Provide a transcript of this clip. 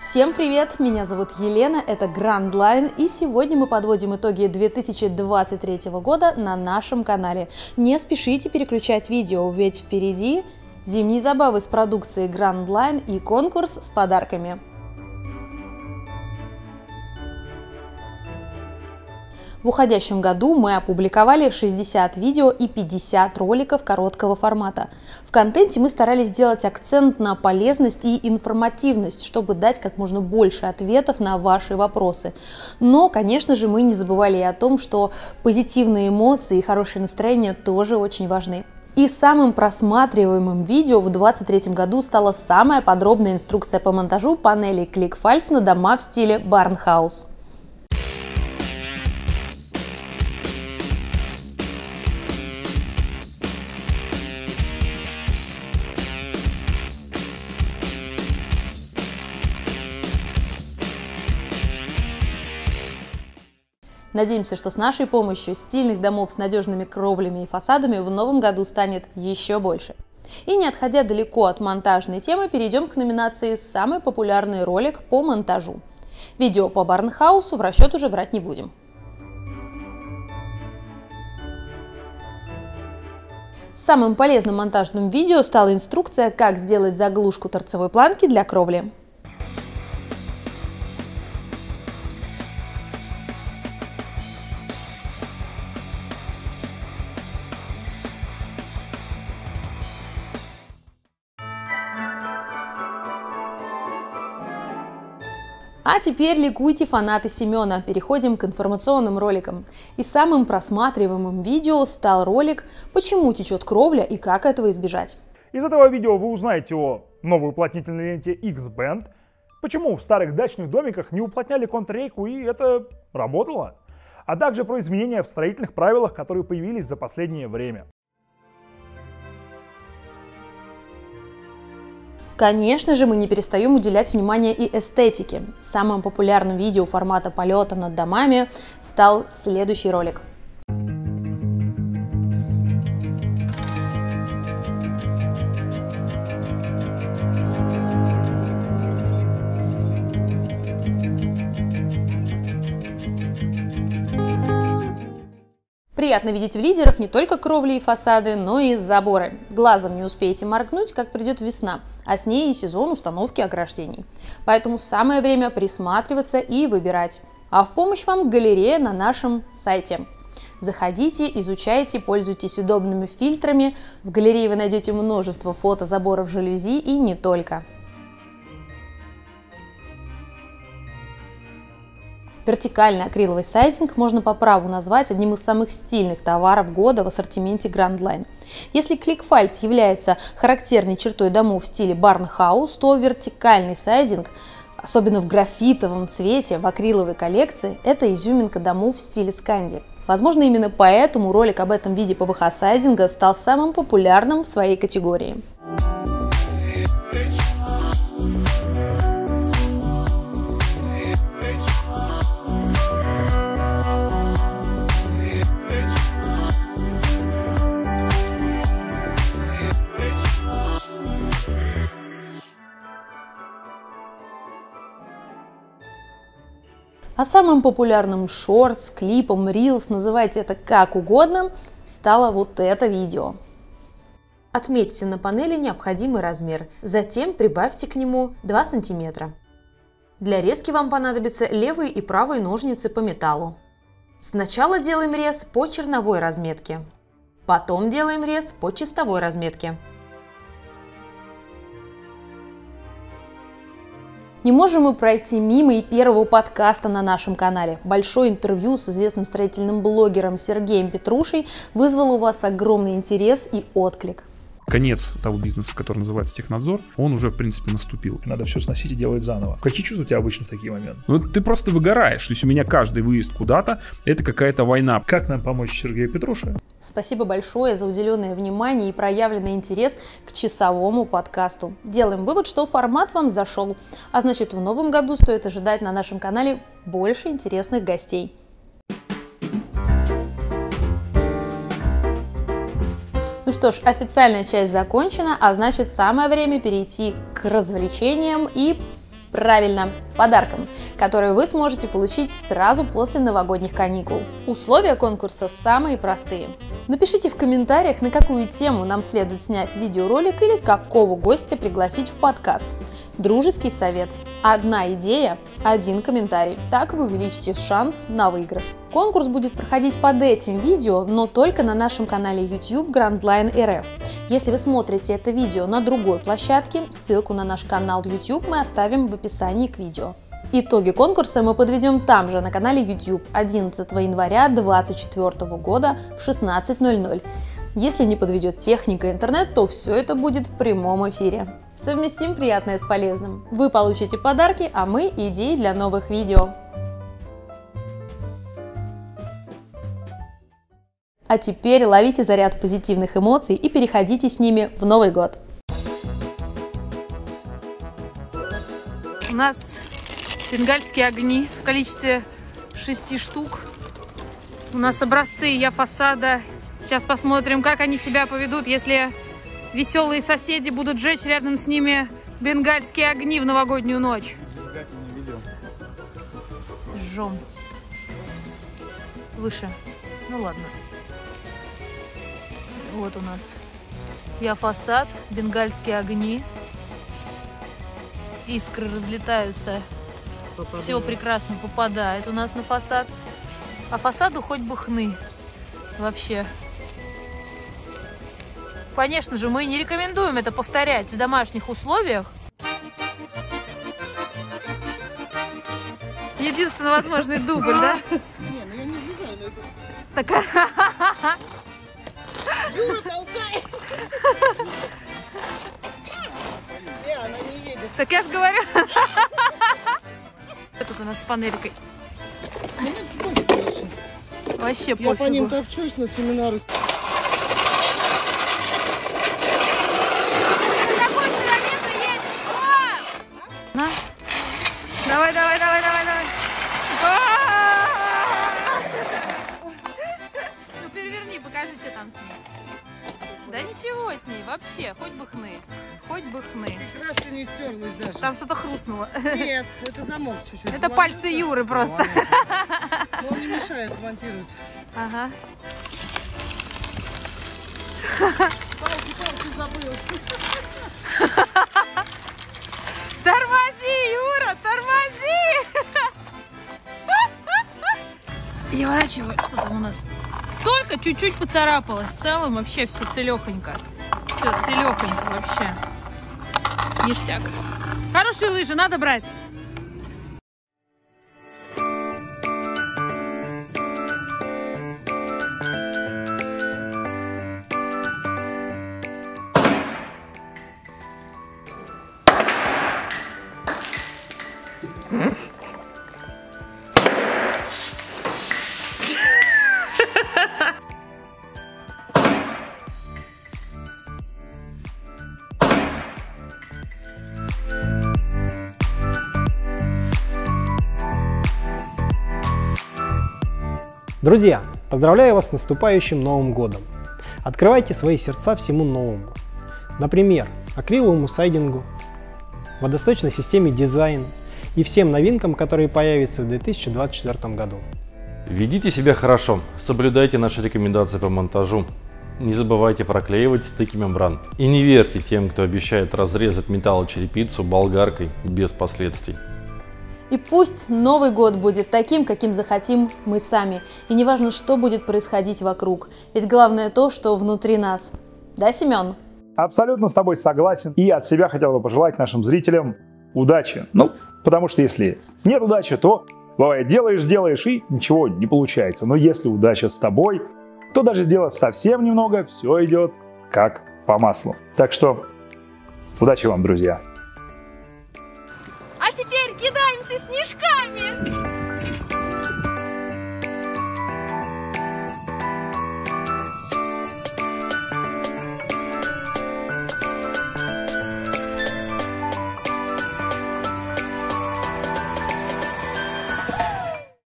Всем привет! Меня зовут Елена, это Grand Line, и сегодня мы подводим итоги 2023 года на нашем канале. Не спешите переключать видео, ведь впереди зимние забавы с продукцией Grand Line и конкурс с подарками. В уходящем году мы опубликовали 60 видео и 50 роликов короткого формата. В контенте мы старались сделать акцент на полезность и информативность, чтобы дать как можно больше ответов на ваши вопросы. Но, конечно же, мы не забывали и о том, что позитивные эмоции и хорошее настроение тоже очень важны. И самым просматриваемым видео в 2023 году стала самая подробная инструкция по монтажу панелей ClickFiles на дома в стиле Barnhouse. Надеемся, что с нашей помощью стильных домов с надежными кровлями и фасадами в новом году станет еще больше. И не отходя далеко от монтажной темы, перейдем к номинации «Самый популярный ролик по монтажу». Видео по Барнхаусу в расчет уже брать не будем. Самым полезным монтажным видео стала инструкция, как сделать заглушку торцевой планки для кровли. А теперь ликуйте фанаты Семена. Переходим к информационным роликам. И самым просматриваемым видео стал ролик «Почему течет кровля и как этого избежать?». Из этого видео вы узнаете о новой уплотнительной ленте X-Band, почему в старых дачных домиках не уплотняли контррейку и это работало, а также про изменения в строительных правилах, которые появились за последнее время. Конечно же, мы не перестаем уделять внимание и эстетике. Самым популярным видео формата полета над домами стал следующий ролик – Приятно видеть в лидерах не только кровли и фасады, но и заборы. Глазом не успеете моргнуть, как придет весна, а с ней и сезон установки ограждений. Поэтому самое время присматриваться и выбирать. А в помощь вам галерея на нашем сайте. Заходите, изучайте, пользуйтесь удобными фильтрами. В галерее вы найдете множество фото заборов жалюзи и не только. Вертикальный акриловый сайдинг можно по праву назвать одним из самых стильных товаров года в ассортименте Grand Line. Если кликфальц является характерной чертой домов в стиле барнхаус, то вертикальный сайдинг особенно в графитовом цвете, в акриловой коллекции, это изюминка домов в стиле сканди. Возможно, именно поэтому ролик об этом виде ПВХ-сайдинга стал самым популярным в своей категории. А самым популярным шортс, клипом, рилс, называйте это как угодно, стало вот это видео. Отметьте на панели необходимый размер, затем прибавьте к нему 2 см. Для резки вам понадобятся левые и правые ножницы по металлу. Сначала делаем рез по черновой разметке, потом делаем рез по чистовой разметке. Не можем мы пройти мимо и первого подкаста на нашем канале. Большое интервью с известным строительным блогером Сергеем Петрушей вызвало у вас огромный интерес и отклик конец того бизнеса, который называется технадзор, он уже, в принципе, наступил. Надо все сносить и делать заново. Какие чувства у тебя обычно в такие моменты? Ну, ты просто выгораешь. То есть у меня каждый выезд куда-то — это какая-то война. Как нам помочь Сергею Петруше? Спасибо большое за уделенное внимание и проявленный интерес к часовому подкасту. Делаем вывод, что формат вам зашел, а значит в новом году стоит ожидать на нашем канале больше интересных гостей. Ну что ж, официальная часть закончена, а значит самое время перейти к развлечениям и Правильно, подарком, который вы сможете получить сразу после новогодних каникул. Условия конкурса самые простые. Напишите в комментариях, на какую тему нам следует снять видеоролик или какого гостя пригласить в подкаст. Дружеский совет. Одна идея, один комментарий. Так вы увеличите шанс на выигрыш. Конкурс будет проходить под этим видео, но только на нашем канале YouTube Grandline RF. Если вы смотрите это видео на другой площадке, ссылку на наш канал YouTube мы оставим в описании к видео. Итоги конкурса мы подведем там же, на канале YouTube 11 января 2024 года в 16.00. Если не подведет техника и интернет, то все это будет в прямом эфире. Совместим приятное с полезным. Вы получите подарки, а мы идеи для новых видео. А теперь ловите заряд позитивных эмоций и переходите с ними в Новый год. У нас бенгальские огни в количестве шести штук. У нас образцы я фасада. Сейчас посмотрим, как они себя поведут, если веселые соседи будут жечь рядом с ними бенгальские огни в новогоднюю ночь. Жжем. Выше. Ну ладно. Вот у нас я фасад, бенгальские огни. Искры разлетаются. Все прекрасно попадает у нас на фасад. А фасаду хоть бы хны. Вообще. Конечно же, мы не рекомендуем это повторять в домашних условиях. Единственно возможный дубль, да? Не, ну я не влезаю на это. Такая. Юра, толкай! Не, она не едет. Так я же говорю. Тут у нас с панелькой. Вообще. Вообще Я по ним пофигу. топчусь на семинары. Давай, давай, давай, давай, давай. Ну переверни, покажи, что там с ней. Да ничего с ней, вообще, хоть бы хны. Хоть бы хны. Краска не стерлась даже. Там что-то хрустнуло. Нет, это замок чуть-чуть. Это пальцы Юры просто. Но он не мешает монтировать. Ага. Палки, палки забыл. Тормози, Юра, Переворачиваю, что там у нас. Только чуть-чуть поцарапалось. В целом вообще все целехонько. Все целехонько вообще. Ништяк. Хорошие лыжи, надо брать. Друзья, поздравляю вас с наступающим Новым Годом! Открывайте свои сердца всему новому. Например, акриловому сайдингу, водосточной системе дизайн и всем новинкам, которые появятся в 2024 году. Ведите себя хорошо, соблюдайте наши рекомендации по монтажу. Не забывайте проклеивать стыки мембран. И не верьте тем, кто обещает разрезать металлочерепицу болгаркой без последствий. И пусть Новый год будет таким, каким захотим мы сами. И неважно, что будет происходить вокруг. Ведь главное то, что внутри нас. Да, Семен? Абсолютно с тобой согласен. И от себя хотел бы пожелать нашим зрителям удачи. Ну, потому что если нет удачи, то бывает делаешь, делаешь и ничего не получается. Но если удача с тобой, то даже сделав совсем немного, все идет как по маслу. Так что удачи вам, друзья! теперь кидаемся снежками!